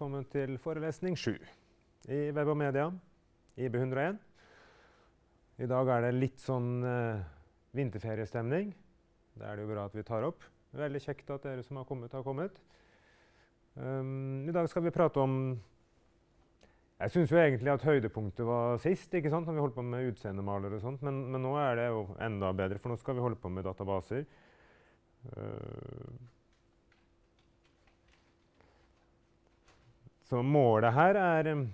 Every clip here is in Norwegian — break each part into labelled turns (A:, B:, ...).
A: velkommen til forelesning 7 i Web og Media, IB101. I dag er det litt sånn eh, vinterferiestemning. Det er det jo bra at vi tar opp. Veldig kjekt at dere som har kommet, har kommet. Um, I dag skal vi prate om Jeg syns jo egentlig at høydepunktet var sist, ikke sant? når vi holdt på med utseendemaler og sånt, men, men, nå er det jo enda bedre, for nå skal vi holde på med databaser. Uh, Så målet her er um,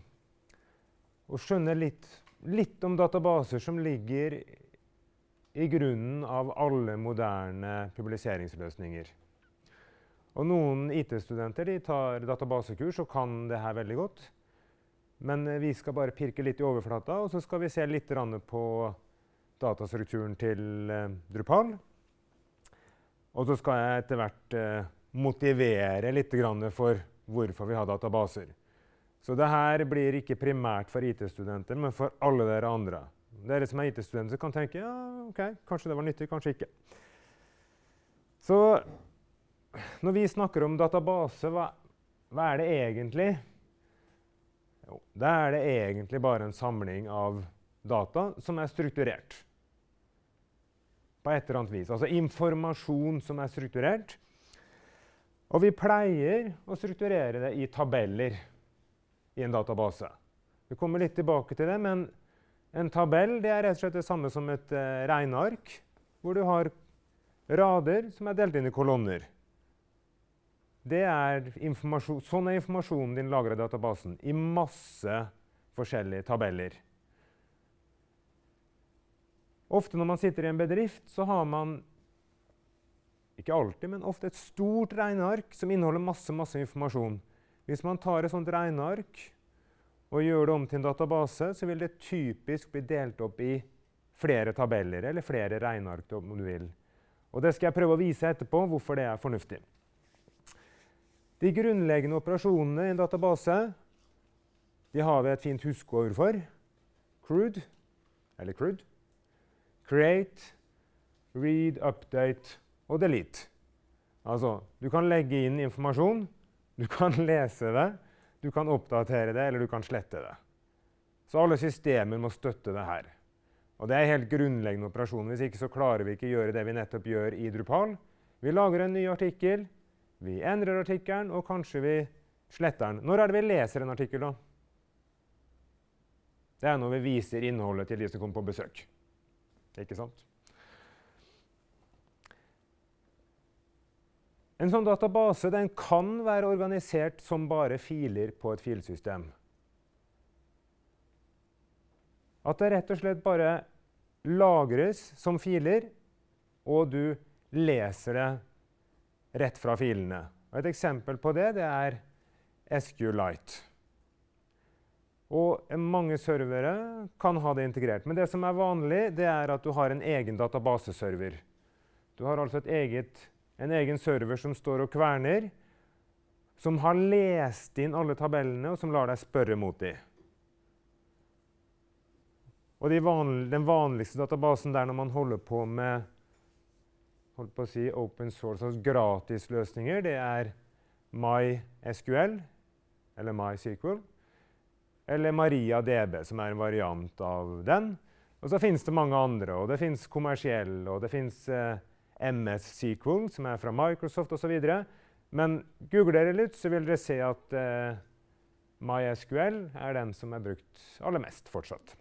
A: å skjønne litt, litt, om databaser som ligger i grunnen av alle moderne publiseringsløsninger. Og noen IT-studenter tar databasekurs og kan det her veldig godt. Men eh, vi skal bare pirke litt i overflata, og så skal vi se litt på datastrukturen til uh, Drupal. Og så skal jeg etter hvert uh, motivere litt for hvorfor vi har databaser. Så det her blir ikke primært for IT-studenter, men for alle dere andre. Dere som er IT-studenter, kan tenke ja, ok, kanskje det var nyttig, kanskje ikke. Så når vi snakker om database, hva, hva er det egentlig? Jo, da er det egentlig bare en samling av data som er strukturert. På et eller annet vis. Altså informasjon som er strukturert. Og vi pleier å strukturere det i tabeller i en database. Vi kommer litt tilbake til det, men en tabell det er rett og slett det samme som et uh, regneark, hvor du har rader som er delt inn i kolonner. Det er informasjon, sånn er informasjonen din lagra i databasen, i masse forskjellige tabeller. Ofte når man sitter i en bedrift, så har man ikke alltid, men ofte et stort regneark som inneholder masse, masse informasjon. Hvis man tar et sånt regneark og gjør det om til en database, så vil det typisk bli delt opp i flere tabeller eller flere regneark. om du vil. Og Det skal jeg prøve å vise etterpå hvorfor det er fornuftig. De grunnleggende operasjonene i en database de har vi et fint huskeord for. CRUD, eller CRUD. Create, read, update og delete. Altså, du kan legge inn informasjon, du kan lese det, du kan oppdatere det, eller du kan slette det. Så alle systemer må støtte det her. Og det er helt grunnleggende operasjon. Hvis ikke så klarer vi ikke å gjøre det vi nettopp gjør i Drupal. Vi lager en ny artikkel, vi endrer artikkelen, og kanskje vi sletter den. Når er det vi leser en artikkel, da? Det er når vi viser innholdet til de som kommer på besøk. Ikke sant? En sånn database kan være organisert som bare filer på et filsystem. At det rett og slett bare lagres som filer, og du leser det rett fra filene. Og et eksempel på det, det er SQLite. Og mange servere kan ha det integrert. Men det som er vanlig, det er at du har en egen databaseserver. Du har altså et eget en egen server som står og kverner, som har lest inn alle tabellene, og som lar deg spørre mot dem. Og de vanlige, Den vanligste databasen der når man holder på med holdt på å si open source, altså gratisløsninger, det er MySQL, eller MySQL, eller MariaDB, som er en variant av den. Og så finnes det mange andre, og det finnes kommersielle, og det finnes eh, MS SQL, som er fra Microsoft osv. Men googler dere litt, så vil dere se at uh, MySQL er den som er brukt aller mest fortsatt.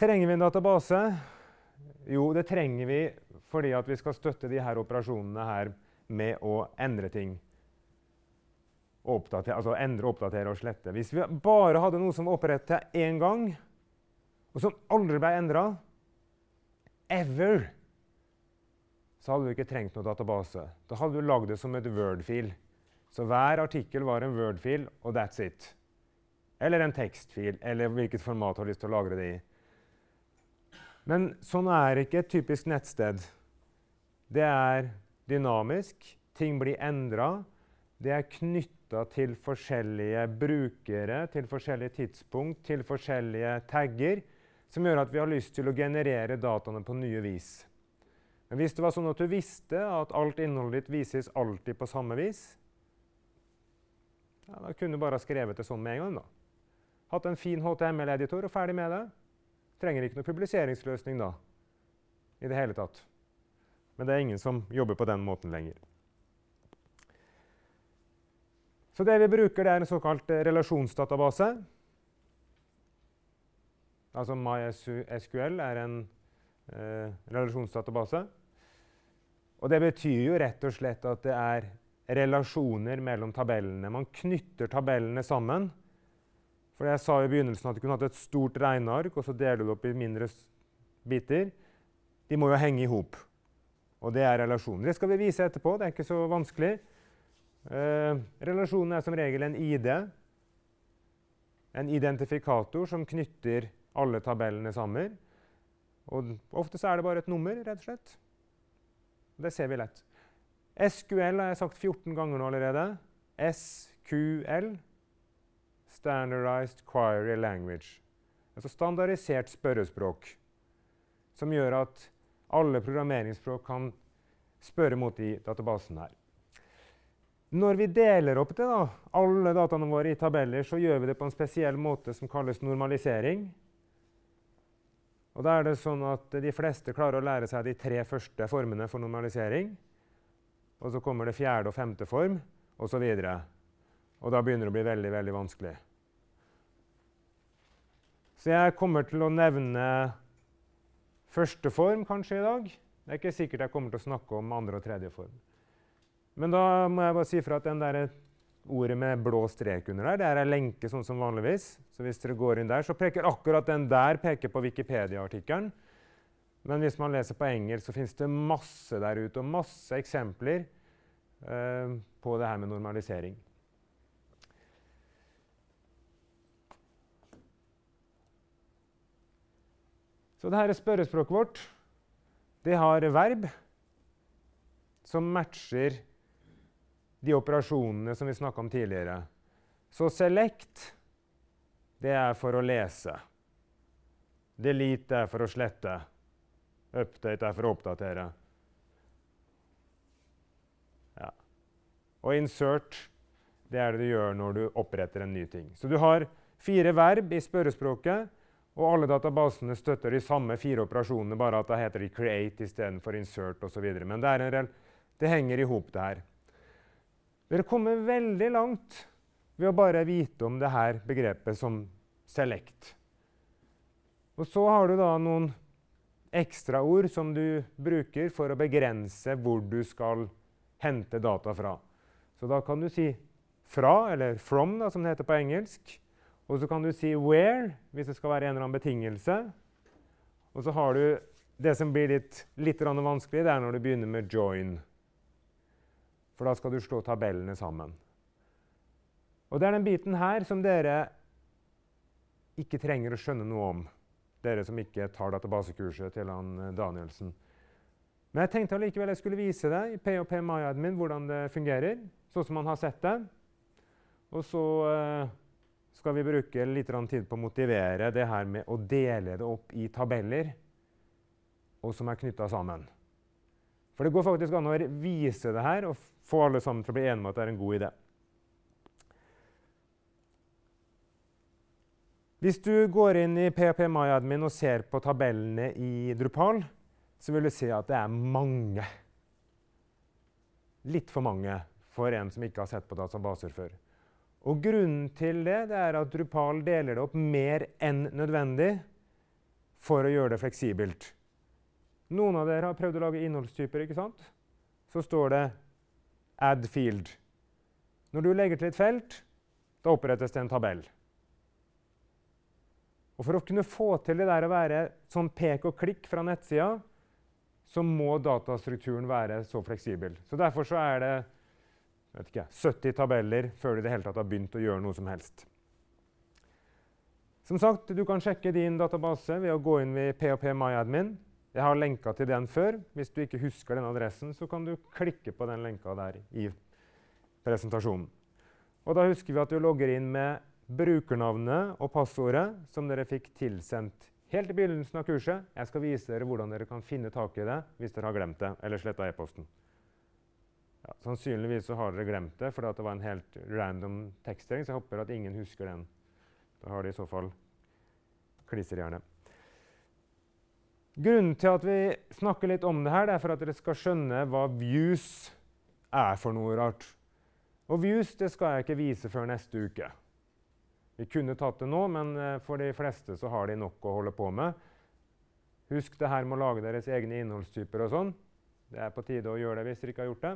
A: Trenger vi en database? Jo, det trenger vi fordi vi skal støtte de her operasjonene her med å endre ting. Oppdater, altså endre, oppdatere og slette. Hvis vi bare hadde noe som var opprettet én gang, og som aldri ble endra, ever, så hadde du ikke trengt noen database. Da hadde du lagd det som et Word-fil. Så hver artikkel var en Word-fil, og that's it. Eller en tekstfil, eller hvilket format du har lyst til å lagre det i. Men sånn er ikke et typisk nettsted. Det er dynamisk, ting blir endra. Det er knytta til forskjellige brukere, til forskjellige tidspunkt, til forskjellige tagger som gjør at vi har lyst til å generere dataene på nye vis. Men hvis det var sånn at du visste at alt innholdet ditt vises alltid på samme vis, ja, da kunne du bare skrevet det sånn med en gang. da. Hatt en fin HTML-editor og ferdig med det. Trenger ikke noe publiseringsløsning da. I det hele tatt. Men det er ingen som jobber på den måten lenger. Så det vi bruker, det er en såkalt relasjonsdatabase. Altså MySQL er en eh, relasjonsdatabase. Og det betyr jo rett og slett at det er relasjoner mellom tabellene. Man knytter tabellene sammen. For jeg sa i begynnelsen at du kunne hatt et stort regneark og så deler du det opp i mindre biter. De må jo henge i hop. Og det er relasjoner. Det skal vi vise etterpå. Det er ikke så vanskelig. Eh, relasjonen er som regel en ID. En identifikator som knytter alle tabellene sammen. Og ofte så er det bare et nummer, rett og slett. Det ser vi lett. SQL har jeg sagt 14 ganger nå allerede. SQL Standardized Query Language. Altså standardisert spørrespråk. Som gjør at alle programmeringsspråk kan spørre mot de databasene her. Når vi deler opp det, da, alle dataene våre i tabeller, så gjør vi det på en spesiell måte som kalles normalisering. Og da er det sånn at De fleste klarer å lære seg de tre første formene for normalisering. Og så kommer det fjerde og femte form, osv. Og, så og da begynner det å bli veldig, veldig vanskelig. Så jeg kommer til å nevne første form kanskje i dag. Det er ikke sikkert jeg kommer til å snakke om andre og tredje form. Men da må jeg bare si fra at den der ordet med blå strek under der, det er en lenke sånn som vanligvis. Så hvis dere går inn der, så peker akkurat den der peker på Wikipedia-artikkelen. Men hvis man leser på engelsk, så fins det masse der ute, og masse eksempler eh, på det her med normalisering. Så det her er spørrespråket vårt. Det har verb som matcher de operasjonene som vi snakka om tidligere. Så select, det er for å lese. Delete er for å slette. Update er for å oppdatere. Ja. Og insert, det er det du gjør når du oppretter en ny ting. Så du har fire verb i spørrespråket, og alle databasene støtter de samme fire operasjonene, bare at da heter de create istedenfor insert osv. Men det, det henger i hop, det her. Dere kommer veldig langt ved å bare vite om det her begrepet som select. Og så har du da noen ekstraord som du bruker for å begrense hvor du skal hente data fra. Så da kan du si fra, eller from, da, som det heter på engelsk. Og så kan du si where, hvis det skal være en eller annen betingelse. Og så har du det som blir litt, litt vanskelig, det er når du begynner med join. For da skal du slå tabellene sammen. Og det er den biten her som dere ikke trenger å skjønne noe om. Dere som ikke tar databasekurset til han eh, Danielsen. Men jeg tenkte allikevel jeg skulle vise deg i POP MyAdmin hvordan det fungerer. Sånn som man har sett det. Og så uh, skal vi bruke litt tid på å motivere det her med å dele det opp i tabeller, og som er knytta sammen. For det går faktisk an å vise det her og få alle sammen til å bli enige om at det er en god idé. Hvis du går inn i PHP MyAdmin og ser på tabellene i Drupal, så vil du se at det er mange. Litt for mange for en som ikke har sett på databaser før. Og Grunnen til det, det er at Drupal deler det opp mer enn nødvendig for å gjøre det fleksibelt. Noen av dere har prøvd å lage innholdstyper. ikke sant? Så står det 'add field'. Når du legger til et felt, da opprettes det en tabell. Og For å kunne få til det der å være sånn pek og klikk fra nettsida, så må datastrukturen være så fleksibel. Så Derfor så er det ikke, 70 tabeller før du i det hele tatt har begynt å gjøre noe som helst. Som sagt, Du kan sjekke din database ved å gå inn ved PHP MyAdmin. Jeg har lenka til den før. Hvis du ikke husker den adressen, så kan du klikke på den lenka der i presentasjonen. Og da husker vi at du logger inn med brukernavnet og passordet som dere fikk tilsendt helt i begynnelsen av kurset. Jeg skal vise dere hvordan dere kan finne tak i det hvis dere har glemt det eller sletta e-posten. Ja, sannsynligvis så har dere glemt det fordi det var en helt random tekstering, så jeg håper at ingen husker den. Da har de i så fall klisterhjerne. Grunnen til at vi snakker litt om det her, det er for at dere skal skjønne hva views er for noe rart. Og views det skal jeg ikke vise før neste uke. Vi kunne tatt det nå, men eh, for de fleste så har de nok å holde på med. Husk det her med å lage deres egne innholdstyper og sånn. Det er på tide å gjøre det hvis dere ikke har gjort det.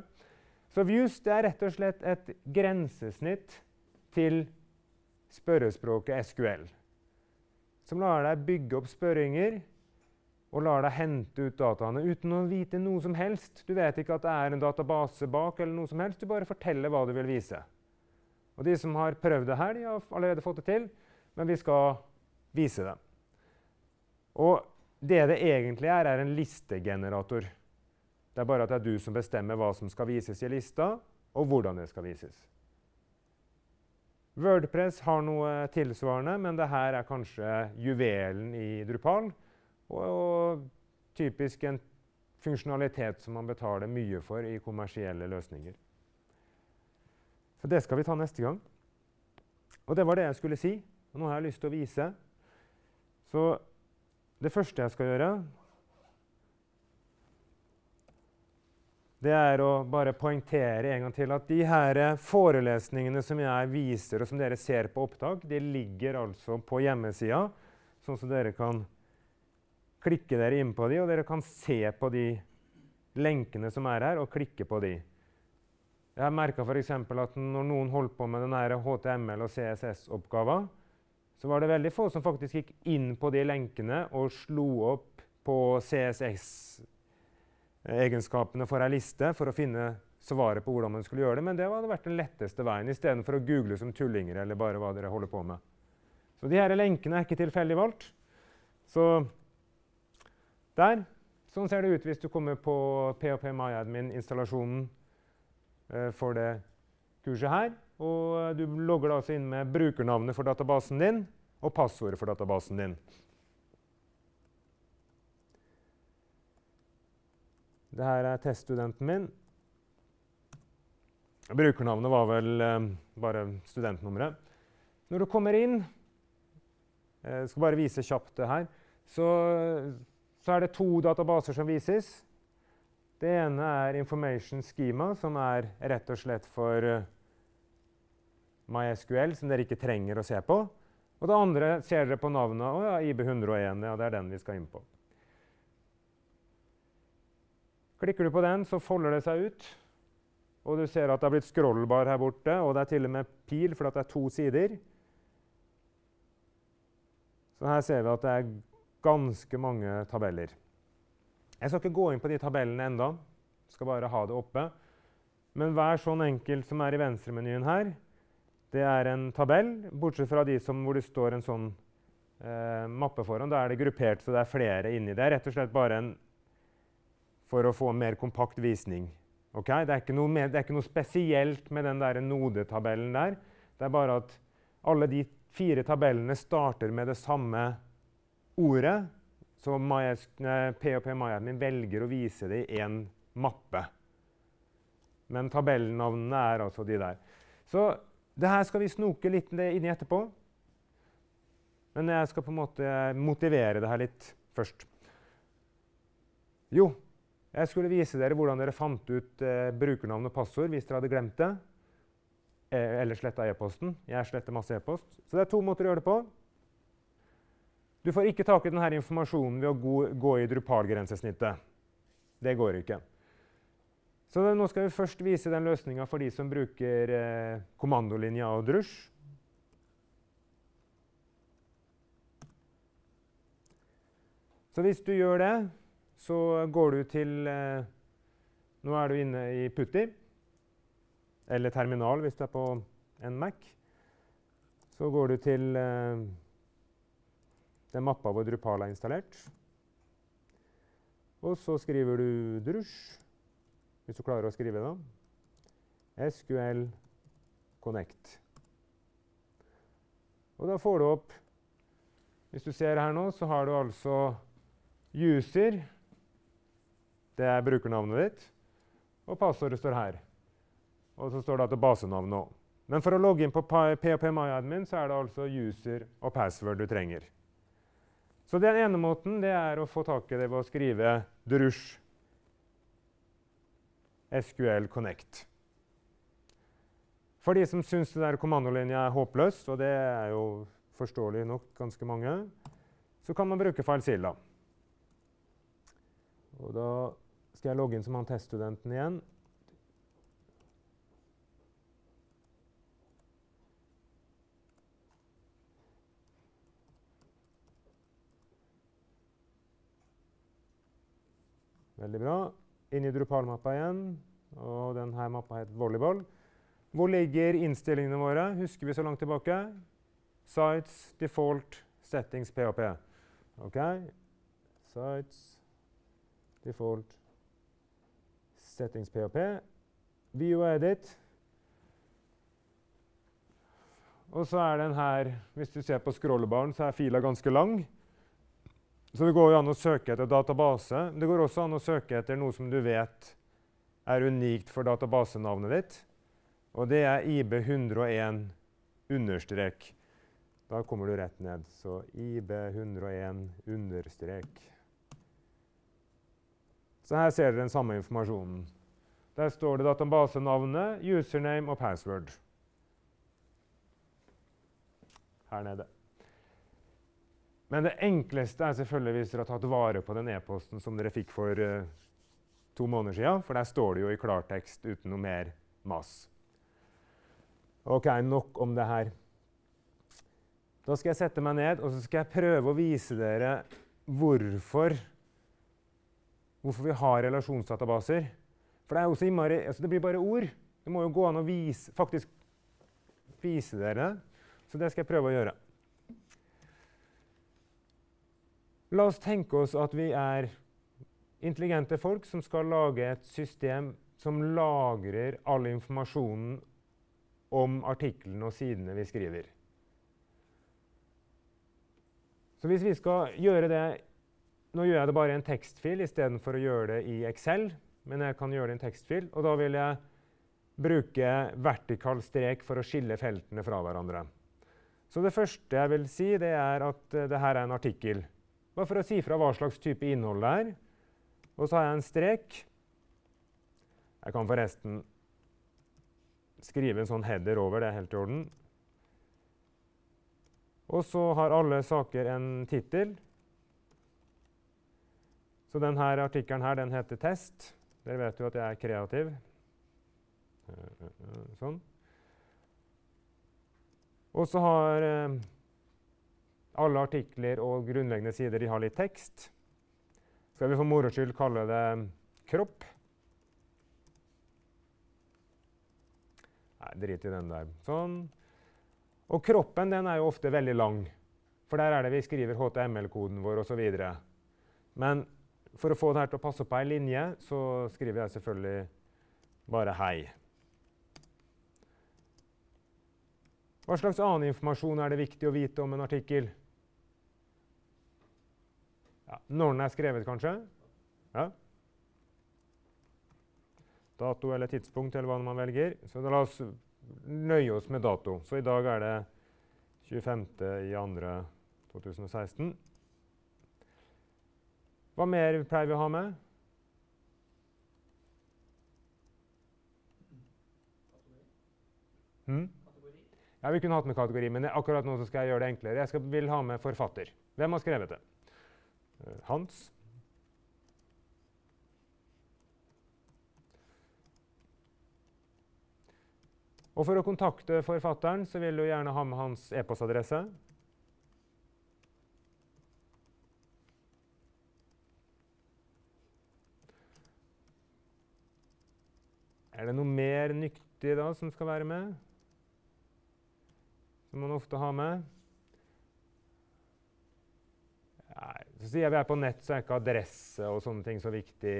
A: Så views det er rett og slett et grensesnitt til spørrespråket SQL. Som lar deg bygge opp spørringer og lar deg hente ut dataene uten å vite noe som helst. Du vet ikke at det er en database bak, eller noe som helst. Du bare forteller hva du vil vise. Og De som har prøvd det her, de har allerede fått det til, men vi skal vise det. Og det det egentlig er, er en listegenerator. Det er bare at det er du som bestemmer hva som skal vises i lista, og hvordan det skal vises. Wordpress har noe tilsvarende, men det her er kanskje juvelen i Drupal. Og typisk en funksjonalitet som man betaler mye for i kommersielle løsninger. Så det skal vi ta neste gang. Og det var det jeg skulle si. Og nå har jeg lyst til å vise. Så det første jeg skal gjøre, det er å bare poengtere en gang til at de her forelesningene som jeg viser, og som dere ser på opptak, de ligger altså på hjemmesida, sånn som dere kan klikke dere inn på de, og dere kan se på de lenkene som er her, og klikke på de. Jeg har merka at når noen holdt på med den HTML- og CSS-oppgaven, så var det veldig få som faktisk gikk inn på de lenkene og slo opp på CSS-egenskapene for ei liste for å finne svaret på hvordan man skulle gjøre det. Men det hadde vært den letteste veien, istedenfor å google som tullinger eller bare hva dere holder på med. Så de her lenkene er ikke tilfeldig valgt. Så der. Sånn ser det ut hvis du kommer på PHP MyAdmin-installasjonen eh, for det kurset her. Og du logger da altså inn med brukernavnet for databasen din og passordet for databasen din. Dette er teststudenten min. Brukernavnet var vel eh, bare studentnummeret. Når du kommer inn Jeg skal bare vise kjapt det her. Så så er det to databaser som vises. Det ene er Information Schema, som er rett og slett for uh, MySQL, som dere ikke trenger å se på. Og det andre ser dere på navnet. Oh, ja, IB101. Ja, det er den vi skal inn på. Klikker du på den, så folder det seg ut. Og du ser at det har blitt scrollbar her borte, og det er til og med pil, for det er to sider. Så her ser vi at det er ganske mange tabeller. Jeg skal ikke gå inn på de tabellene enda. skal bare ha det oppe. Men hver sånn enkelt som er i venstremenyen her, det er en tabell, bortsett fra de som, hvor det står en sånn eh, mappe foran. Da er det gruppert, så det er flere inni. Det er rett og slett bare en for å få en mer kompakt visning. Okay? Det, er med, det, er ikke noe spesielt med den der nodetabellen der. Det er bare at alle de fire tabellene starter med det samme ordet, så PHP min velger å vise det i én mappe. Men tabellnavnene er altså de der. Så det her skal vi snoke litt inn i etterpå. Men jeg skal på en måte motivere det her litt først. Jo, jeg skulle vise dere hvordan dere fant ut eh, brukernavn og passord hvis dere hadde glemt det. Eh, eller sletta e-posten. Jeg sletter masse e-post. Så det er to måter å gjøre det på. Du får ikke tak i denne informasjonen ved å gå, i Drupal-grensesnittet. Det går ikke. Så det, nå skal vi først vise den løsninga for de som bruker eh, kommandolinja og drusj. Så hvis du gjør det, så går du til eh, Nå er du inne i Putter. eller terminal hvis du er på en Mac. Så går du til eh, den mappa hvor Drupal er installert. Og så skriver du drusj, hvis du klarer å skrive det. SQL Connect. Og da får du opp Hvis du ser her nå, så har du altså user. Det er brukernavnet ditt. Og passordet står her. Og så står det at det er basenavnet òg. Men for å logge inn på PHP MyAdmin så er det altså user og password du trenger. Så den ene måten det er å få tak i det ved å skrive drush SQL Connect. For de som syns det der kommandolinja er håpløs, og det er jo forståelig nok ganske mange, så kan man bruke FileZilla. Og da skal jeg logge inn som han teststudenten igjen. Veldig bra. Inn i Drupal-mappa igjen. Og denne mappa heter volleyball. Hvor ligger innstillingene våre? Husker vi så langt tilbake? Sites, default, settings, PHP. OK. Sites, default, settings, PHP. View og edit. Og så er den her, hvis du ser på scrollebaren, så er fila ganske lang. Så det går jo an å søke etter database. Det går også an å søke etter noe som du vet er unikt for databasenavnet ditt. Og det er IB101 understrek. Da kommer du rett ned. Så IB101 understrek. Så her ser dere den samme informasjonen. Der står det databasenavnet, username og password. Her nede. Men det enkleste er selvfølgelig hvis dere har tatt vare på den e-posten som dere fikk for uh, to måneder siden, for der står det jo i klartekst uten noe mer mas. Ok, nok om det her. Da skal jeg sette meg ned og så skal jeg prøve å vise dere hvorfor, hvorfor vi har relasjonsdatabaser. For det, er jo så altså det blir bare ord. Det må jo gå an å vise, faktisk vise dere det. Så det skal jeg prøve å gjøre. La oss tenke oss at vi er intelligente folk som skal lage et system som lagrer all informasjonen om artiklene og sidene vi skriver. Så hvis vi skal gjøre det Nå gjør jeg det bare i en tekstfil istedenfor å gjøre det i Excel. Men jeg kan gjøre det i en tekstfil, og da vil jeg bruke vertikal strek for å skille feltene fra hverandre. Så det første jeg vil si, det er at uh, dette er en artikkel. Bare for å si fra hva slags type innhold det er. Og så har jeg en strek. Jeg kan forresten skrive en sånn header over. Det er helt i orden. Og så har alle saker en tittel. Så denne artikkelen her, den heter 'Test'. Dere vet jo at jeg er kreativ. Sånn. Og så har eh, alle artikler og grunnleggende sider de har litt tekst. Skal vi for moro skyld kalle det kropp? Nei, drit i den der. Sånn. Og kroppen den er jo ofte veldig lang, for der er det vi skriver HTML-koden vår osv. Men for å få det her til å passe på ei linje, så skriver jeg selvfølgelig bare 'hei'. Hva slags annen informasjon er det viktig å vite om en artikkel? Ja, når den er skrevet, kanskje? Ja. Dato eller tidspunkt, eller hva man velger. Så la oss nøye oss med dato. Så i dag er det 25.2.2016. Hva mer pleier vi å ha med? Hmm? Ja, Vi kunne hatt med kategori, men akkurat nå skal jeg gjøre det enklere. Jeg skal, vil ha med forfatter. Hvem har skrevet det? Eh, Hans. Og For å kontakte forfatteren så vil du gjerne ha med hans e-postadresse. Er det noe mer nyttig da som skal være med? Som man ofte har med? Så sier jeg vi er på nett, så er ikke adresse og sånne ting så viktig.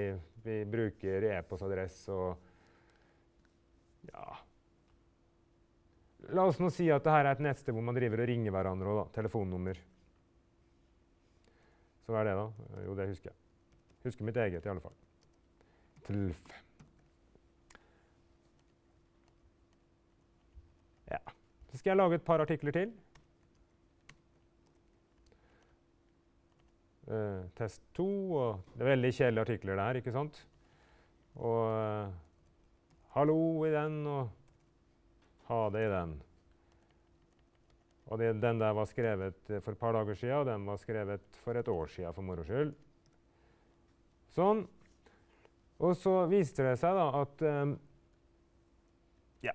A: Vi bruker e-postadresse og Ja. La oss nå si at dette er et nettsted hvor man driver og ringer hverandre. Og da, telefonnummer. Så hva er det, da? Jo, det husker jeg. Husker mitt eget, i alle fall. Tlf. Ja. Så skal jeg lage et par artikler til. Uh, test 2. og Det er veldig kjedelige artikler der, ikke sant? Og uh, hallo i den, og ha det i den. Og det, den der var skrevet for et par dager siden, og den var skrevet for et år siden, for moro skyld. Sånn. Og så viste det seg da at um, Ja.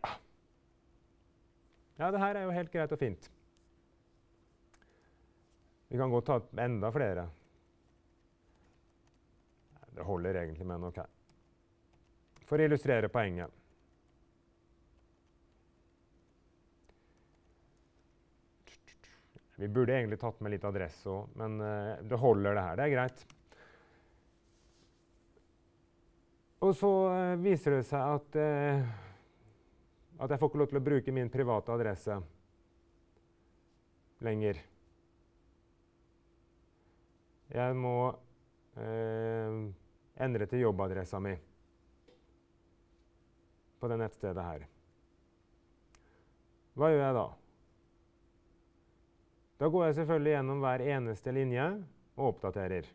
A: Ja, det her er jo helt greit og fint. Vi kan godt ta enda flere. Det holder egentlig med nok her. For å illustrere poenget. Vi burde egentlig tatt med litt adresse òg, men uh, det holder, det her. Det er greit. Og så uh, viser det seg at, uh, at jeg får ikke lov til å bruke min private adresse lenger. Jeg må endre til jobbadressa mi på det nettstedet her. Hva gjør jeg da? Da går jeg selvfølgelig gjennom hver eneste linje og oppdaterer.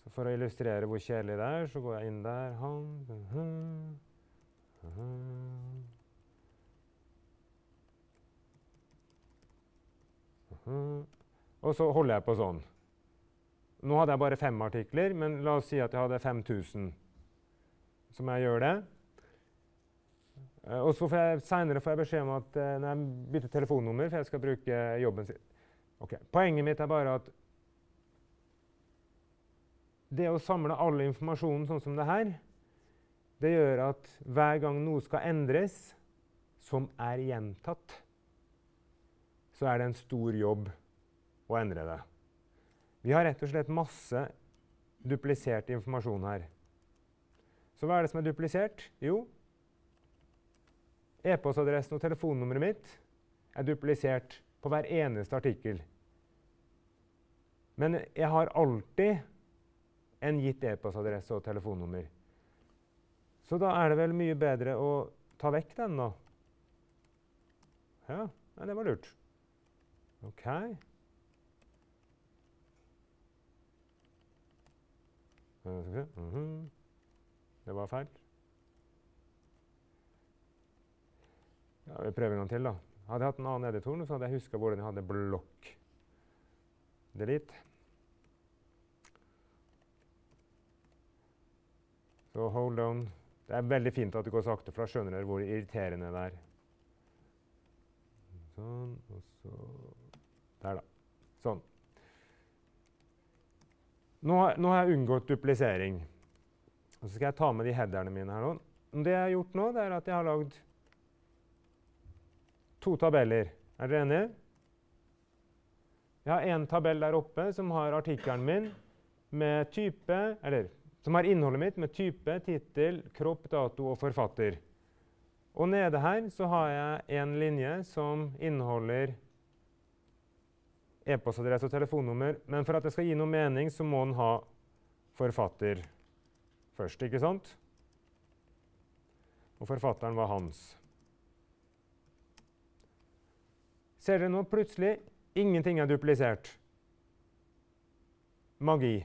A: Så For å illustrere hvor kjedelig det er, så går jeg inn der Han Og så holder jeg på sånn. Nå hadde jeg bare fem artikler, men la oss si at jeg hadde 5000. Så må jeg gjøre det. Eh, og så får jeg Seinere beskjed om at uh, når jeg bytter telefonnummer, for jeg skal bruke jobben sin Ok, Poenget mitt er bare at det å samle all informasjonen sånn som det her, det gjør at hver gang noe skal endres som er gjentatt, så er det en stor jobb å endre det. Vi har rett og slett masse duplisert informasjon her. Så hva er det som er duplisert? Jo, e-postadressen og telefonnummeret mitt er duplisert på hver eneste artikkel. Men jeg har alltid en gitt e-postadresse og telefonnummer. Så da er det vel mye bedre å ta vekk den, da. Ja, det var lurt. OK. Mm -hmm. Det var feil. Ja, vi prøver en gang til, da. Hadde jeg hatt en annen editor, så hadde jeg huska hvordan jeg hadde blokk. Delete. Så hold on. Det er veldig fint at det går sakte, for da skjønner dere hvor irriterende det er. Sånn, og så Der, da. Sånn. Nå nå har, jeg unngått duplisering. Og så skal jeg ta med de headerne mine her nå. Det jeg har gjort nå, det er at jeg har lagd to tabeller. Er dere enige? Jeg har én tabell der oppe som har artikkelen min med type Eller som har innholdet mitt med type, tittel, kropp, dato og forfatter. Og nede her så har jeg en linje som inneholder e-postadresse og telefonnummer. Men for at det skal gi noe mening, så må den ha forfatter først, ikke sant? Og forfatteren var Hans. Ser dere nå plutselig ingenting er duplisert? Magi.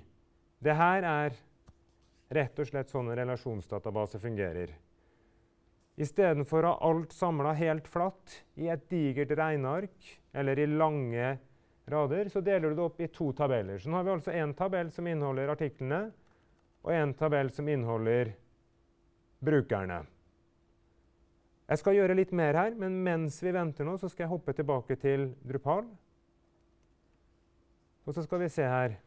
A: Det her er rett og slett sånn en relasjonsdatabase fungerer. Istedenfor å ha alt samla helt flatt i et digert regneark eller i lange rader, så deler du det opp i to tabeller. Så nå har vi altså én tabell som inneholder artiklene, og en tabell som inneholder brukerne. Jeg skal gjøre litt mer her, men mens vi venter nå, så skal jeg hoppe tilbake til Drupal. Og så skal vi se her.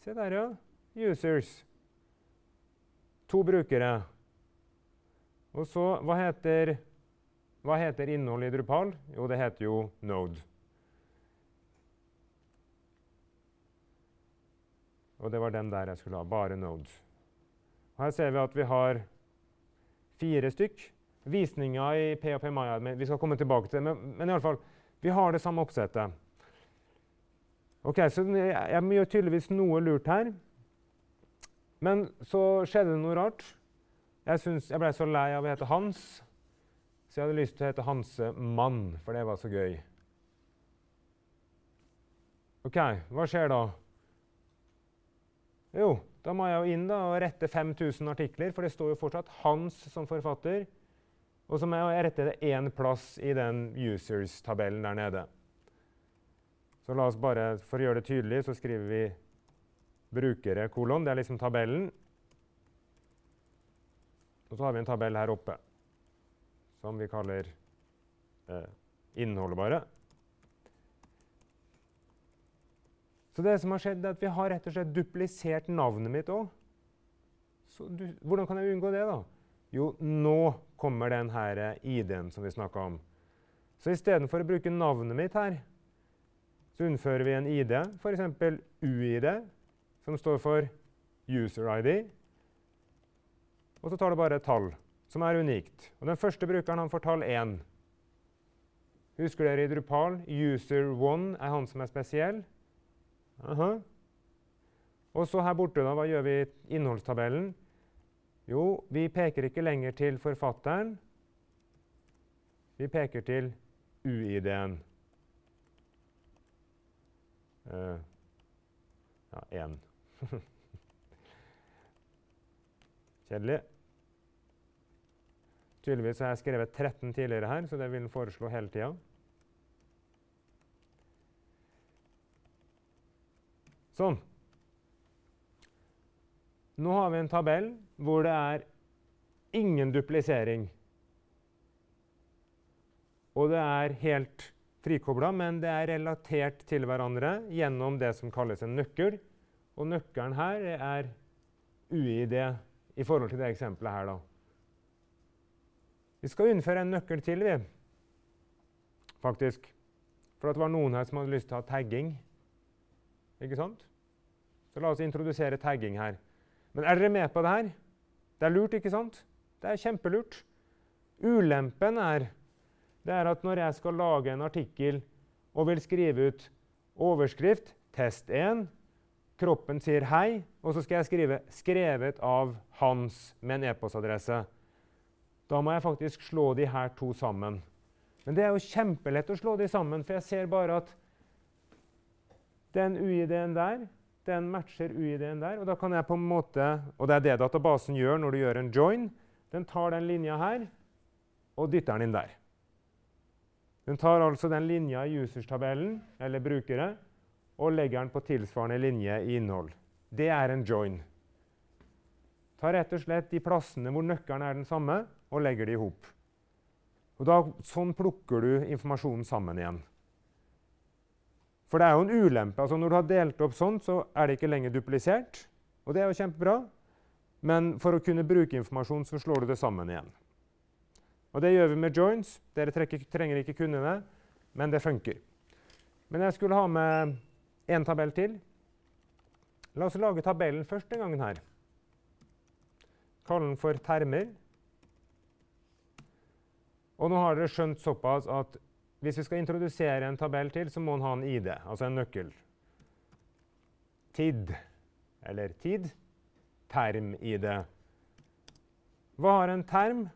A: Se der, ja. Users. To brukere. Og så, hva heter, hva heter innholdet i Drupal? Jo, det heter jo Node. Og det var den der jeg skulle ha. Bare Node. Her ser vi at vi har fire stykk. Visninga i PHP Maya Vi skal komme tilbake til det. Men, men fall, Vi har det samme oppsettet. Ok, Så jeg, jeg gjør tydeligvis noe lurt her. Men så skjedde det noe rart. Jeg, synes, jeg ble så lei av å hete Hans, så jeg hadde lyst til å hete Hanse Mann, for det var så gøy. Ok, hva skjer da? Jo, da må jeg jo inn da, og rette 5000 artikler, for det står jo fortsatt Hans som forfatter. Og så må jeg rette det én plass i den users-tabellen der nede. Så la oss bare, For å gjøre det tydelig så skriver vi brukere kolon. Det er liksom tabellen. Og så har vi en tabell her oppe som vi kaller eh, innholdet bare. Så det som har skjedd, er at vi har rett og slett duplisert navnet mitt òg. Hvordan kan jeg unngå det, da? Jo, nå kommer den her ID-en som vi snakka om. Så istedenfor å bruke navnet mitt her, så innfører vi en ID, f.eks. UID, som står for user ID. Og så tar det bare et tall, som er unikt. Og Den første brukeren han får tall 1. Husker dere i Drupal? User1 er han som er spesiell. Aha. Og så her borte, da, hva gjør vi i innholdstabellen? Jo, vi peker ikke lenger til forfatteren. Vi peker til UID-en. Uh, ja, én. Kjedelig. Tydeligvis har jeg skrevet 13 tidligere her, så det vil den foreslå hele tida. Sånn. Nå har vi en tabell hvor det er ingen duplisering. Og det er helt frikobla, men det er relatert til hverandre gjennom det som kalles en nøkkel. Og nøkkelen her er UiD i forhold til det eksempelet her. da. Vi skal innføre en nøkkel til, vi. Faktisk. For det var noen her som hadde lyst til å ha tagging. Ikke sant? Så la oss introdusere tagging her. Men er dere med på det her? Det er lurt, ikke sant? Det er kjempelurt. Ulempen er, det er at når jeg skal lage en artikkel og vil skrive ut overskrift, test 1, kroppen sier hei, og så skal jeg skrive 'skrevet av Hans' med en e-postadresse. Da må jeg faktisk slå de her to sammen. Men det er jo kjempelett å slå de sammen, for jeg ser bare at den UiD-en der den matcher UID-en der. Og da kan jeg på en måte, og det er det databasen gjør når du gjør en join. Den tar den linja her og dytter den inn der. Den tar altså den linja i users-tabellen, eller brukere, og legger den på tilsvarende linje i innhold. Det er en join. Ta rett og slett de plassene hvor nøkkelen er den samme, og legger de i hop. Sånn plukker du informasjonen sammen igjen. For det er jo en ulempe. altså Når du har delt opp sånn, så er det ikke lenger duplisert. Og det er jo kjempebra. Men for å kunne bruke informasjon, så slår du det sammen igjen. Og det gjør vi med joins. Dere trekker, trenger ikke kunne men det funker. Men jeg skulle ha med én tabell til. La oss lage tabellen først den gangen her. Kalle den for termer. Og nå har dere skjønt såpass at hvis vi skal introdusere en tabell til, så må den ha en ID, altså en nøkkel. TID, eller TID, term-ID. Hva har en term?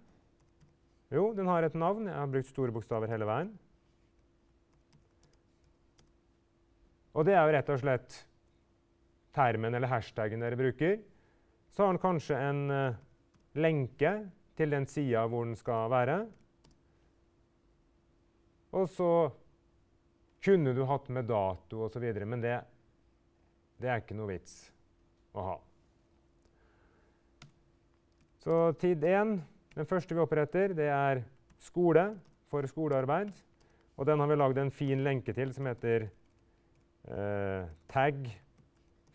A: Jo, den har et navn. Jeg har brukt store bokstaver hele veien. Og det er jo rett og slett termen eller hashtagen dere bruker. Så har den kanskje en uh, lenke til den sida hvor den skal være. Og så kunne du hatt med dato osv., men det, det er ikke noe vits å ha. Så tid 1, den første vi oppretter, det er skole for skolearbeid. Og den har vi lagd en fin lenke til som heter eh, tag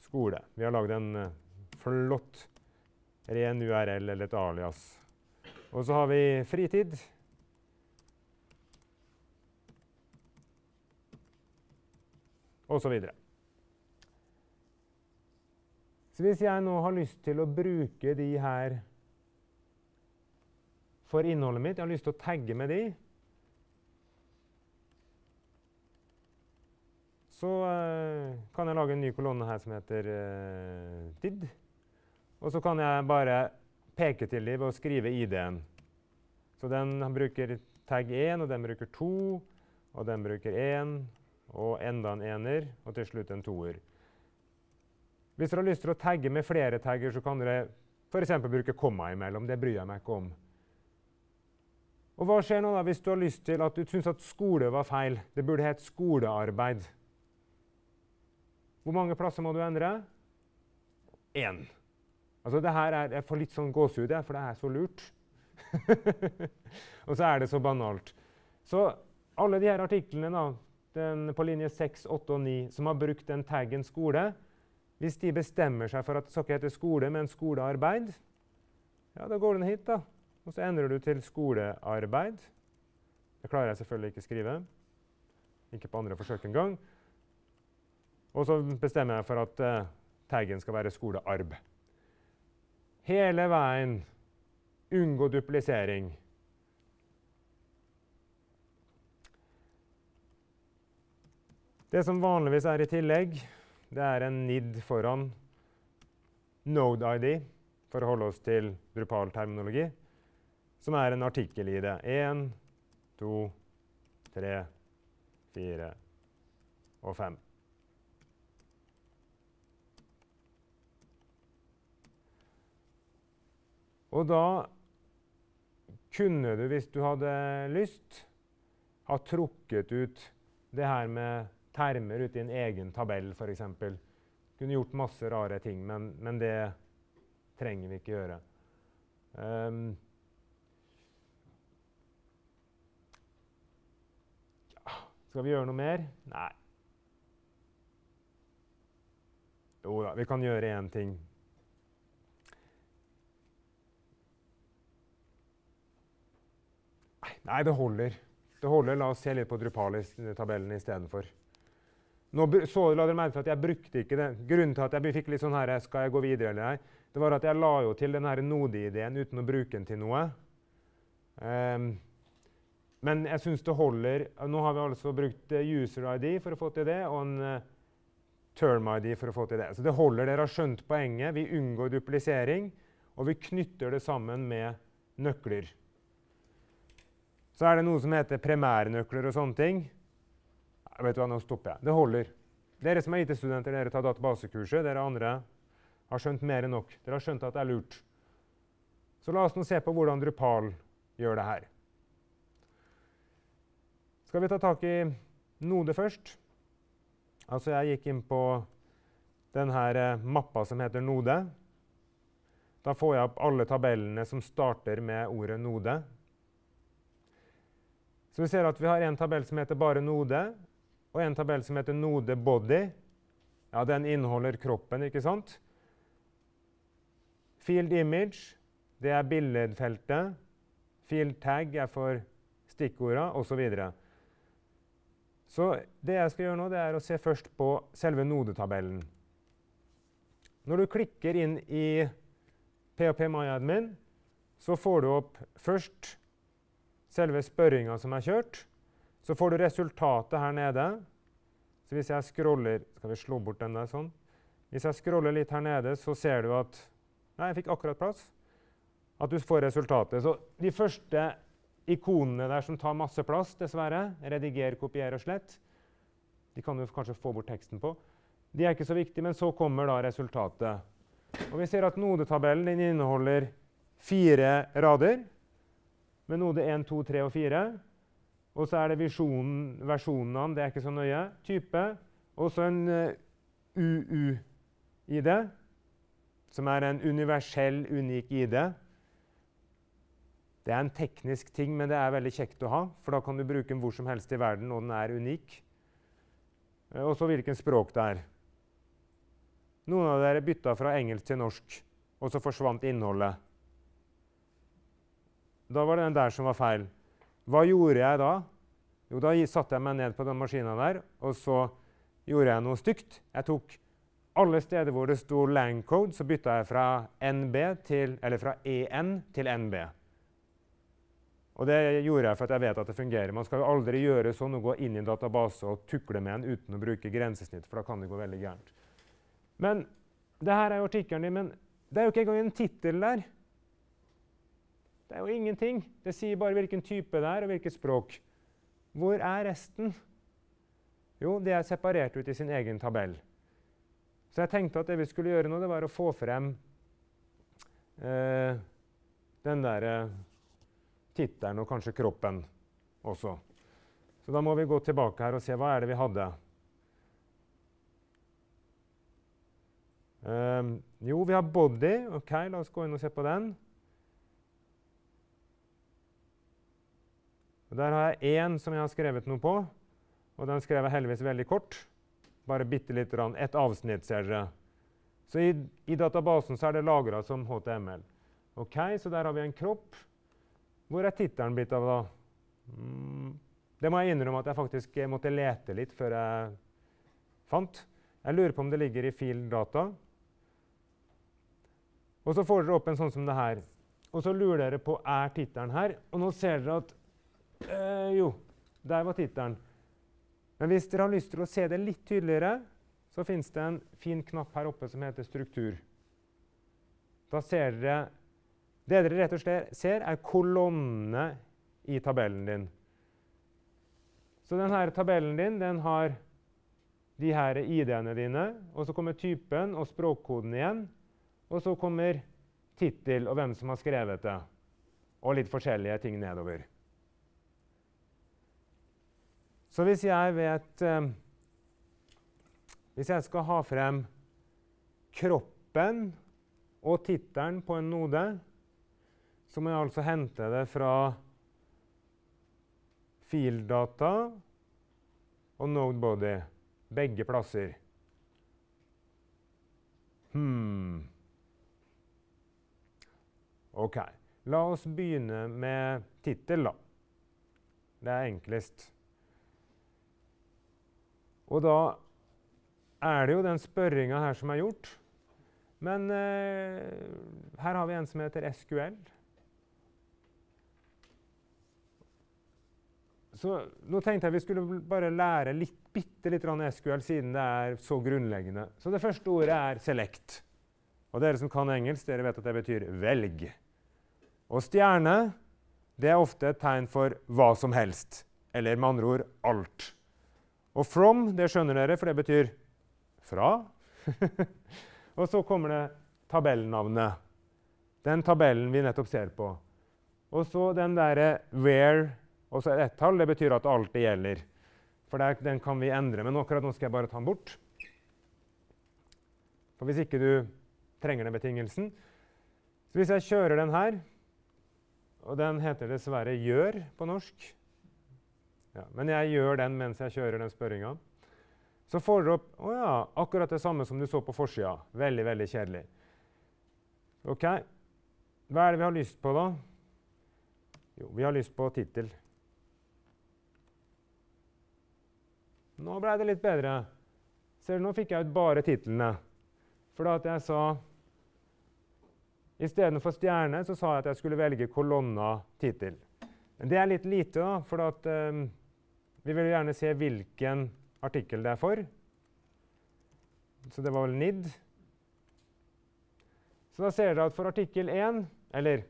A: skole. Vi har lagd en eh, flott ren URL eller et alias. Og så har vi fritid. Osv. Så, så hvis jeg nå har lyst til å bruke de her for innholdet mitt, jeg har lyst til å tagge med de, så uh, kan jeg lage en ny kolonne her som heter uh, did. Og så kan jeg bare peke til dem ved å skrive ID-en. Så den bruker tag 1, og den bruker 2, og den bruker 1, og enda en ener, og til slutt en toer. Hvis dere har lyst til å tagge med flere tagger, så kan dere f.eks. bruke komma imellom. Det bryr jeg meg ikke om. Og Hva skjer nå da hvis du har lyst til at du syns at skole var feil? Det burde hett skolearbeid. Hvor mange plasser må du endre? Én. Altså, det her er, jeg får litt sånn gåsehud, for det er så lurt. og så er det så banalt. Så alle de her artiklene da, den på linje 6, 8 og 9 som har brukt den taggen skole, hvis de bestemmer seg for at det skal ikke hete skole, men skolearbeid, ja, da går den hit, da. Og så endrer du til skolearbeid. Det klarer jeg selvfølgelig ikke å skrive. Ikke på andre forsøk engang. Og så bestemmer jeg for at uh, taggen skal være skolearb. Hele veien unngå duplisering. Det som vanligvis er i tillegg, det er en NID foran Node-ID, for å holde oss til Drupal-terminologi, som er en artikkel i det. 1, 2, 3, 4 og 5. Og da kunne du, hvis du hadde lyst, ha trukket ut det her med termer ut i en egen tabell, f.eks. Kunne gjort masse rare ting, men, men, det trenger vi ikke gjøre. Um, ja, skal vi gjøre noe mer? Nei. Jo da, vi kan gjøre én ting. Nei, det holder. Det holder. La oss se litt på Drupalis-tabellen istedenfor. Nå så la dere merke til at jeg brukte ikke det. Grunnen til at jeg fikk litt sånn her, skal jeg gå videre eller nei, det var at jeg la jo til denne Node-ideen uten å bruke den til noe. Um, men jeg syns det holder. Nå har vi altså brukt eh, user-ID for å få til det, og en uh, term-ID for å få til det. Så det holder. Dere har skjønt poenget. Vi unngår duplisering, og vi knytter det sammen med nøkler. Så er det noe som heter primærnøkler og sånne ting. Vet du hva, Nå stopper jeg. Det holder. Dere som er IT-studenter, dere tar databasekurset. Dere andre har skjønt mer enn nok. Dere har skjønt at det er lurt. Så la oss nå se på hvordan Drupal gjør det her. Skal vi ta tak i Node først? Altså, jeg gikk inn på denne eh, mappa som heter Node. Da får jeg opp alle tabellene som starter med ordet Node. Så vi ser at vi har en tabell som heter bare Node, og en tabell som heter Node Body. Ja, den inneholder kroppen, ikke sant? Field Image, det er billedfeltet. Field Tag er for stikkorda, osv. Så, videre. så det jeg skal gjøre nå, det er å se først på selve nodetabellen. Når du klikker inn i PHP MyAdmin, så får du opp først selve spørringa som er kjørt. Så får du resultatet her nede. Så hvis jeg scroller Skal vi slå bort den der sånn? Hvis jeg scroller litt her nede, så ser du at Nei, jeg fikk akkurat plass. At du får resultatet. Så de første ikonene der som tar masse plass, dessverre, rediger, kopier og slett, de kan du kanskje få bort teksten på. De er ikke så viktige, men så kommer da resultatet. Og vi ser at nodetabellen inneholder fire rader med node 1, 2, 3 og 4. Og så er det visjonen, versjonene, det er ikke så nøye. Type. Og så en uh, eh, UU-ID, som er en universell, unik ID. Det er en teknisk ting, men det er veldig kjekt å ha. For da kan du bruke den hvor som helst i verden, og den er unik. Uh, og så hvilken språk det er. Noen av dere bytta fra engelsk til norsk, og så forsvant innholdet. Da var det den der som var feil. Hva gjorde jeg da? Jo, da satte jeg meg ned på den maskina der, og så gjorde jeg noe stygt. Jeg tok alle steder hvor det sto langcode, så bytta jeg fra, til, fra EN til NB. Og det gjorde jeg for at jeg vet at det fungerer. Man skal jo aldri gjøre sånn å gå inn i en database og tukle med en uten å bruke grensesnitt, for da kan det gå veldig gærent. Men det her er jo artikkelen din, men det er jo ikke engang en tittel der. Det er jo ingenting. Det sier bare hvilken type det er, og hvilket språk. Hvor er resten? Jo, det er separert ut i sin egen tabell. Så jeg tenkte at det vi skulle gjøre nå, det var å få frem eh, den derre eh, tittelen og kanskje kroppen også. Så da må vi gå tilbake her og se hva er det vi hadde. Um, jo, vi har body. Ok, La oss gå inn og se på den. Der har jeg én som jeg har skrevet noe på. Og den skrev jeg heldigvis veldig kort. Bare bitte litt. Et avsnitt, ser dere. Så i, i databasen så er det lagra som HTML. Ok, Så der har vi en kropp. Hvor er tittelen blitt av, da? Mm, det må jeg innrømme at jeg faktisk måtte lete litt før jeg fant. Jeg lurer på om det ligger i fil data. Og så får dere opp en sånn som det her. Og så lurer dere på er tittelen her. Og nå ser dere at øh, Jo, der var tittelen. Men hvis dere har lyst til å se det litt tydeligere, så fins det en fin knapp her oppe som heter struktur. Da ser dere det dere rett og slett ser, er kolonnene i tabellen din. Så denne tabellen din den har de her ID-ene dine, og så kommer typen og språkkoden igjen. Og så kommer tittel og hvem som har skrevet det, og litt forskjellige ting nedover. Så hvis jeg vet eh, Hvis jeg skal ha frem kroppen og tittelen på en node, så må jeg altså hente det fra fildata og nodebody. Begge plasser. Hmm. OK. La oss begynne med tittel, da. Det er enklest. Og da er det jo den spørringa her som er gjort. Men eh, her har vi en som heter SQL. Så nå tenkte jeg vi skulle bare lære litt, bitte litt SQL, siden det er så grunnleggende. Så det første ordet er 'select'. Og dere som kan engelsk, dere vet at det betyr 'velg'. Og stjerne det er ofte et tegn for hva som helst. Eller med andre ord alt. Og 'from' det skjønner dere, for det betyr 'fra'. og så kommer det tabellnavnet. Den tabellen vi nettopp ser på. Og så den derre 'where' Og så ett tall. Det betyr at alt det gjelder. For der, den kan vi endre. Men akkurat nå skal jeg bare ta den bort. For hvis ikke du trenger den betingelsen Så hvis jeg kjører den her, og den heter dessverre 'gjør' på norsk ja, Men jeg gjør den mens jeg kjører den spørringa. Så får dere opp å ja, akkurat det samme som du så på forsida. Veldig, veldig kjedelig. OK. Hva er det vi har lyst på, da? Jo, vi har lyst på tittel. Nå ble det litt bedre. Ser du, Nå fikk jeg ut bare titlene. For da at jeg sa Istedenfor stjerne så sa jeg at jeg skulle velge kolonna tittel. Men det er litt lite, da, for at, um, vi vil gjerne se hvilken artikkel det er for. Så det var vel NID. Så da ser dere at for artikkel 1, eller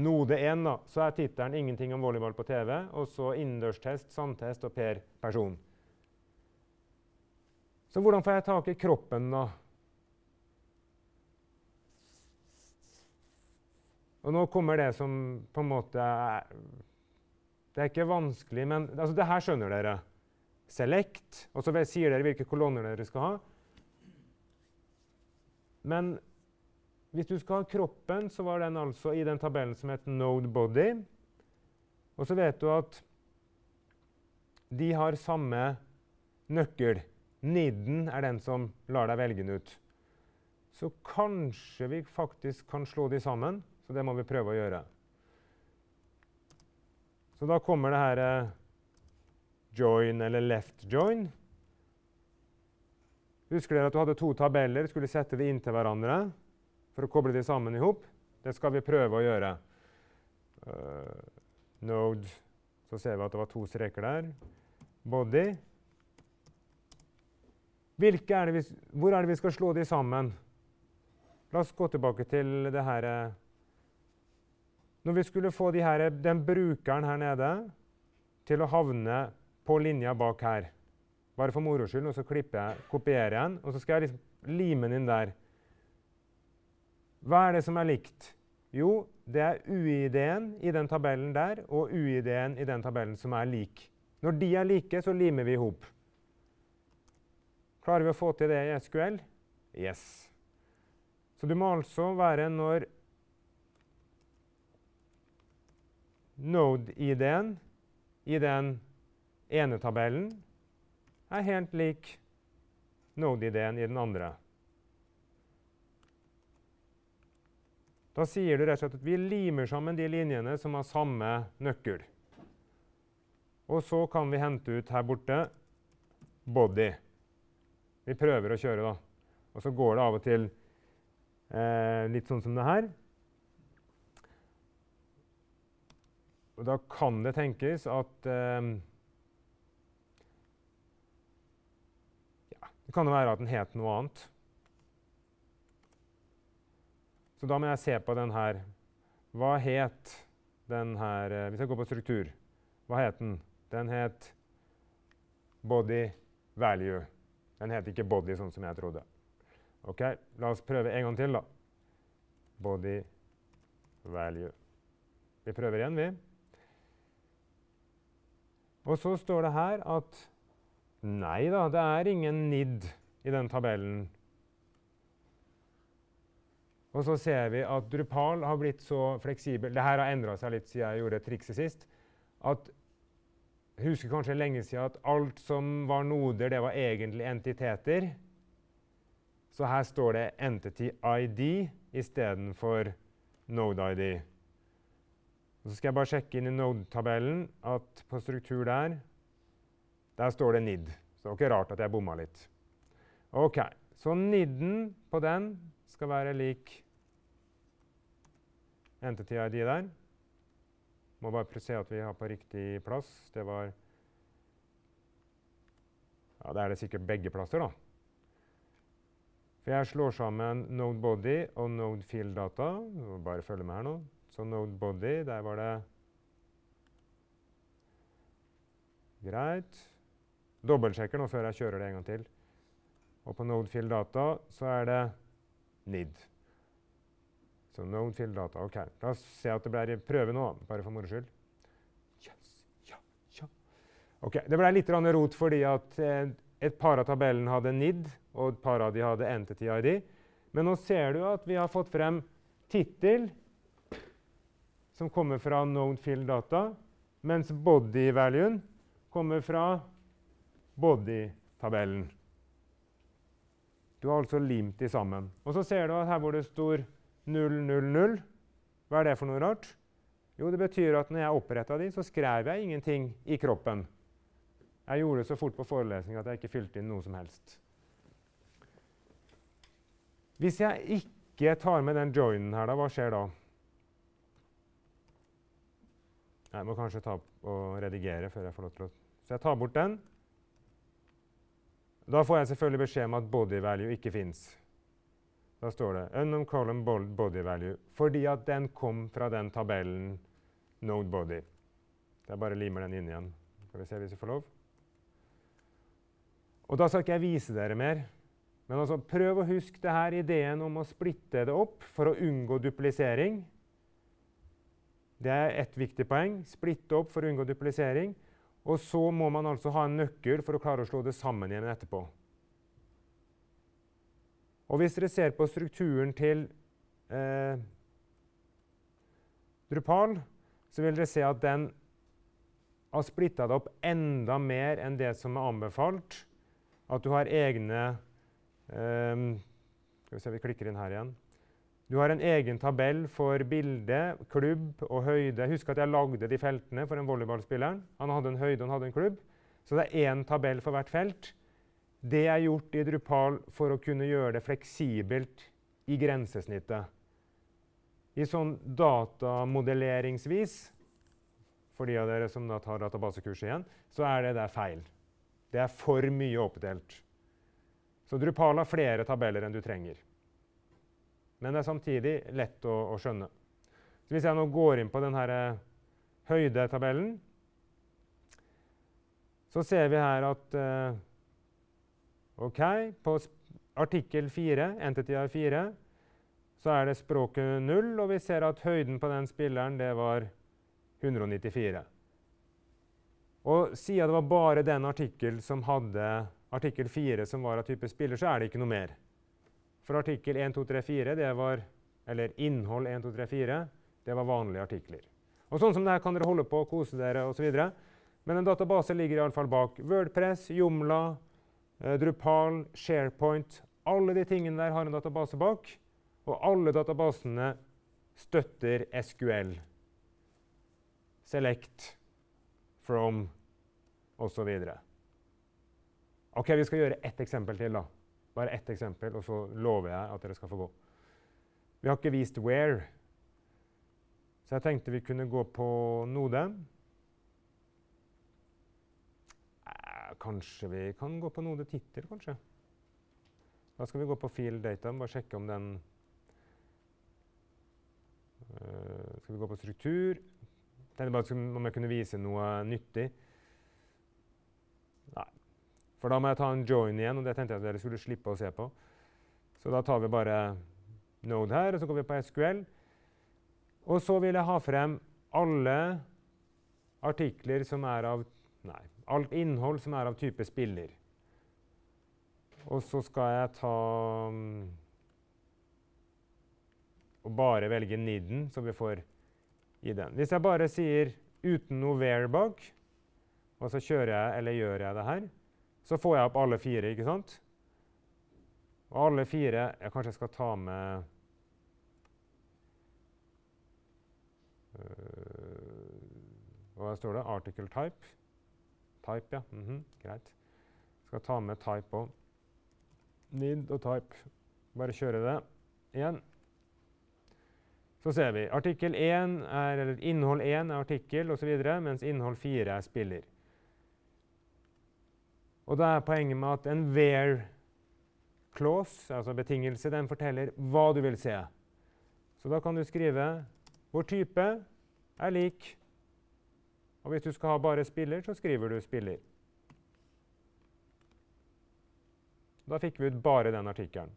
A: node 1, da, så er tittelen 'Ingenting om volleyball på TV', og så innendørstest, sandtest og Per person. Så hvordan får jeg tak i kroppen, da? Og nå kommer det som på en måte er Det er ikke vanskelig, men altså det her skjønner dere. Select, og så sier dere hvilke kolonner dere skal ha. Men hvis du skal ha kroppen, så var den altså i den tabellen som het Node Body. Og så vet du at de har samme nøkkel. Niden er den som lar deg velge den ut. Så kanskje vi faktisk kan slå de sammen. Så det må vi prøve å gjøre. Så da kommer det her eh, join eller left join. Husker dere at du hadde to tabeller? Skulle sette de inntil hverandre for å koble de sammen i hop? Det skal vi prøve å gjøre. Uh, node Så ser vi at det var to streker der. Body. Er vi, hvor er det vi skal slå de sammen? La oss gå tilbake til det her eh, Når vi skulle få de her, den brukeren her nede til å havne på linja bak her Bare for moro skyld, og så klipper jeg, kopierer den, og så skal jeg liksom lime den inn der. Hva er det som er likt? Jo, det er UID-en i den tabellen der og UID-en i den tabellen som er lik. Når de er like, så limer vi i hop. Klarer vi å få til det i SQL? Yes. Så du må altså være når node-ID-en i den ene tabellen er helt lik node-ID-en i den andre. Da sier du rett og slett at vi limer sammen de linjene som har samme nøkkel. Og så kan vi hente ut her borte body. Vi prøver å kjøre, da. Og så går det av og til Eh, litt sånn som det her. Og da kan det tenkes at eh, ja, Det kan jo være at den het noe annet. Så da må jeg se på den her. Hva het den her eh, Hvis jeg går på struktur, hva het den? Den het body value. Den het ikke body sånn som jeg trodde. Ok, La oss prøve en gang til, da. Body value. Vi prøver igjen, vi. Og så står det her at nei da, det er ingen NID i den tabellen. Og så ser vi at Drupal har blitt så fleksibel Det her har endra seg litt siden jeg gjorde trikset sist. At husker kanskje lenge siden at alt som var noder, det var egentlig entiteter. Så her står det Entity ID istedenfor Node ID. Og så skal jeg bare sjekke inn i Node-tabellen at på struktur der der står det NID. Så det er ikke rart at jeg bomma litt. Ok, Så NID-en på den skal være lik Entity ID der. Må bare se at vi har på riktig plass. Det var Ja, det er det sikkert begge plasser, da. For jeg slår sammen node body og node field data. Bare følg med her nå. Så node body, der var det Greit. Dobbeltsjekker nå før jeg kjører det en gang til. Og på node fill data så er det NID. Så node fill data. OK. La oss se at det blir prøve nå, bare for moro skyld. Yes. Ja, ja. Ok, Det ble litt rot fordi at eh, et par av tabellen hadde NID, og et par av de hadde Entity ID. Men nå ser du at vi har fått frem tittel, som kommer fra Known Field Data, mens body-valuen kommer fra body-tabellen. Du har altså limt de sammen. Og så ser du at her hvor det står 000, hva er det for noe rart? Jo, det betyr at når jeg oppretta de, så skrev jeg ingenting i kroppen. Jeg gjorde det så fort på forelesning at jeg ikke fylte inn noe som helst. Hvis jeg ikke tar med den joinen her, da, hva skjer da? Jeg må kanskje ta og redigere før jeg får lov til å Så jeg tar bort den. Da får jeg selvfølgelig beskjed om at body value ikke fins. Da står det unknown column body value fordi at den kom fra den tabellen node body. Jeg bare limer den inn igjen. Skal vi se hvis vi får lov. Og Da skal ikke jeg vise dere mer. Men altså, prøv å huske det her ideen om å splitte det opp for å unngå duplisering. Det er ett viktig poeng. Splitte opp for å unngå duplisering. Og så må man altså ha en nøkkel for å klare å slå det sammen igjen etterpå. Og Hvis dere ser på strukturen til eh, Drupal, så vil dere se at den har splitta det opp enda mer enn det som er anbefalt at du har egne eh, Skal vi se, vi klikker inn her igjen. Du har en egen tabell for bilde, klubb og høyde. Husk at jeg lagde de feltene for en volleyballspilleren. Han hadde en høyde og han hadde en klubb. Så det er én tabell for hvert felt. Det er gjort i Drupal for å kunne gjøre det fleksibelt i grensesnittet. I sånn datamodelleringsvis, for de av dere som da tar databasekurset igjen, så er det der feil. Det er for mye oppdelt. Så Drupal har flere tabeller enn du trenger. Men det er samtidig lett å, å skjønne. Så hvis jeg nå går inn på denne eh, høydetabellen, så ser vi her at uh, OK, på artikkel 4, entity av 4, så er det språket 0, og vi ser at høyden på den spilleren det var 194. Og siden det var bare den artikkel som hadde artikkel 4 som var av type spiller, så er det ikke noe mer. For artikkel 1, 2, 3, 4, det var, eller innhold 1, 2, 3, 4, det var vanlige artikler. Og sånn som det her kan dere holde på, kose dere osv. Men en database ligger iallfall bak Wordpress, Jomla, eh, Drupal, SharePoint. Alle de tingene der har en database bak. Og alle databasene støtter SQL. Select, from osv. Ok, Vi skal gjøre ett eksempel til. da. Bare ett eksempel, og så lover jeg at dere skal få gå. Vi har ikke vist where, så jeg tenkte vi kunne gå på Node. Eh, kanskje vi kan gå på Node tittel, kanskje. Da skal vi gå på field data, bare sjekke om den uh, Skal vi gå på struktur? Jeg tenkte bare om jeg kunne vise noe nyttig. For da må jeg ta en join igjen, og det tenkte jeg at dere skulle slippe å se på. Så da tar vi bare Node her, og så går vi på SQL. Og så vil jeg ha frem alle artikler som er av Nei, alt innhold som er av type spiller. Og så skal jeg ta Og bare velge nidden, så vi får i den. Hvis jeg bare sier uten noe where bak, og så kjører jeg, eller gjør jeg det her, så får jeg opp alle fire, ikke sant? Og alle fire jeg Kanskje jeg skal ta med uh, Hva står det? Article type. Type, ja. Mm -hmm, greit. Skal ta med type òg. Need og type. Bare kjøre det igjen. Så ser vi artikkel 1 er, eller innhold 1 er artikkel osv., mens innhold 4 er spiller. Og da er poenget med at en where clause, altså betingelse, den forteller hva du vil se. Så da kan du skrive hvor type er lik. Og hvis du skal ha bare spiller, så skriver du spiller. Da fikk vi ut bare den artikkelen.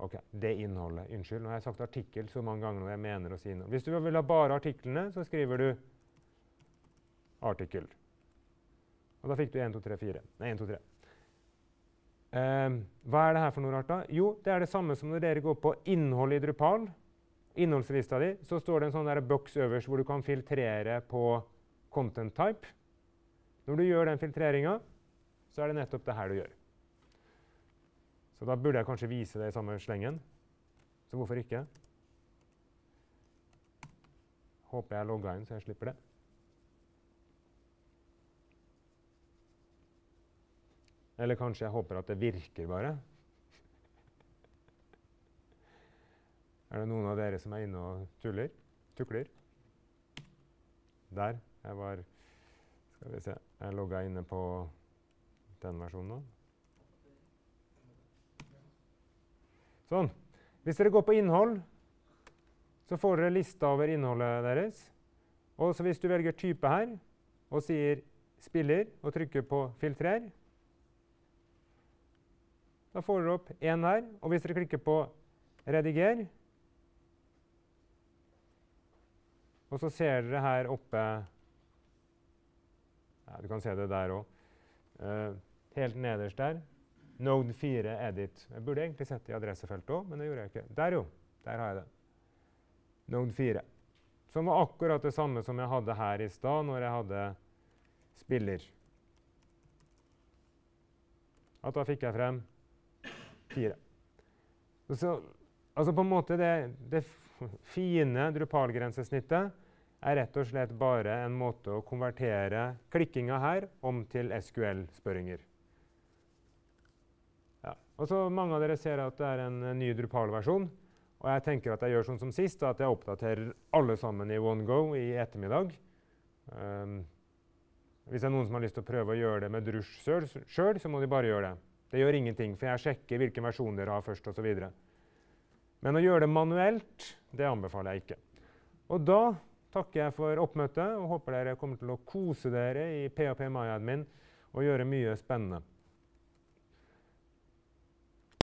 A: Ok, Det innholdet. Unnskyld, nå har jeg sagt artikkel så mange ganger. når jeg mener å si noe. Hvis du vil ha bare artiklene, så skriver du artikkel. Og da fikk du 1, 2, 3, 4. Nei, 1, 2, 3. Um, hva er det her for noe rart, da? Jo, det er det samme som når dere går på innhold i Drupal. Innholdslista di, så står det en sånn boks øverst hvor du kan filtrere på content type. Når du gjør den filtreringa, så er det nettopp det her du gjør. Så da burde jeg kanskje vise det i samme slengen. Så hvorfor ikke? Håper jeg logga inn, så jeg slipper det. Eller kanskje jeg håper at det virker bare. Er det noen av dere som er inne og tuller? Tukler? Der. Jeg var Skal vi se Jeg logga inne på den versjonen nå. Sånn. Hvis dere går på innhold, så får dere lista over innholdet deres. Og så hvis du velger type her og sier 'spiller' og trykker på 'filtrer', da får dere opp én her. Og hvis dere klikker på 'rediger', og så ser dere her oppe ja, Du kan se det der òg. Uh, eh, helt nederst der. Node 4 edit. Jeg burde egentlig sett det i adressefeltet òg, men det gjorde jeg ikke. Der, jo. Der har jeg det. Node 4. Som var akkurat det samme som jeg hadde her i stad, når jeg hadde spiller. At da fikk jeg frem fire. Så, altså på en måte det, det fine Drupal-grensesnittet er rett og slett bare en måte å konvertere klikkinga her om til SQL-spørringer. Ja. Mange av dere ser at det er en, ny Drupal-versjon. Og jeg tenker at jeg gjør sånn som sist, at jeg oppdaterer alle sammen i one go i ettermiddag. Um, hvis det er noen som har lyst til å prøve å gjøre det med Drush sjøl, så må de bare gjøre det. Det gjør ingenting, for jeg sjekker hvilken versjon dere har først osv. Men å gjøre det manuelt, det anbefaler jeg ikke. Og da takker jeg for oppmøtet og håper dere kommer til å kose dere i PHP MyAdmin og gjøre mye spennende.